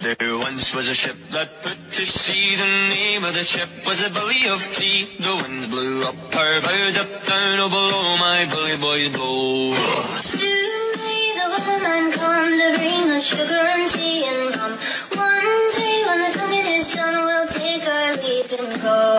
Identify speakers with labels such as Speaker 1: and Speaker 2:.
Speaker 1: There once was a ship that put to sea. The name of the ship was a Billy of Tea. The winds blew up her bow, up down, oh below my bully boys blow.
Speaker 2: Soon may the Wellerman come to bring us sugar and tea and rum. One day when the talking is done, we'll take our leave and go.